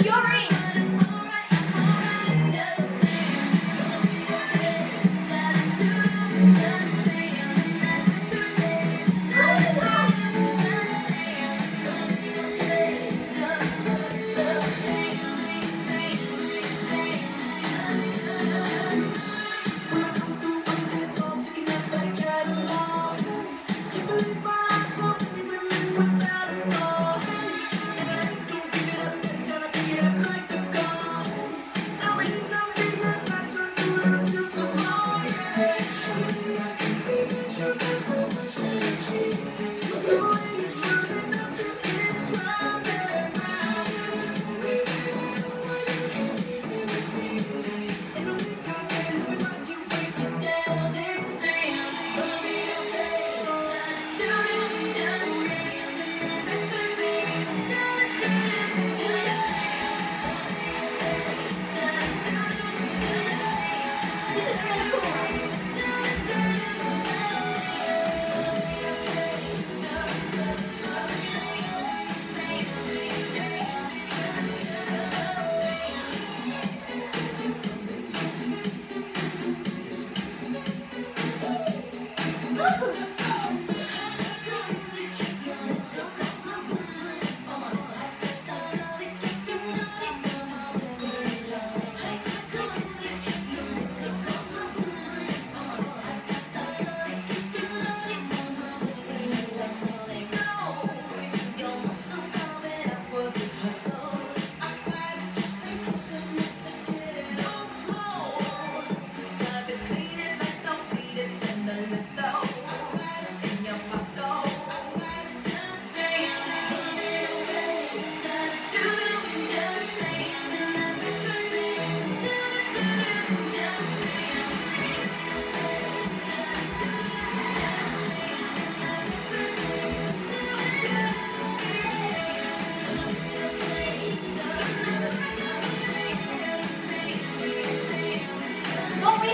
You're in.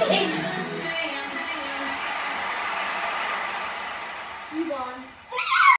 Hey.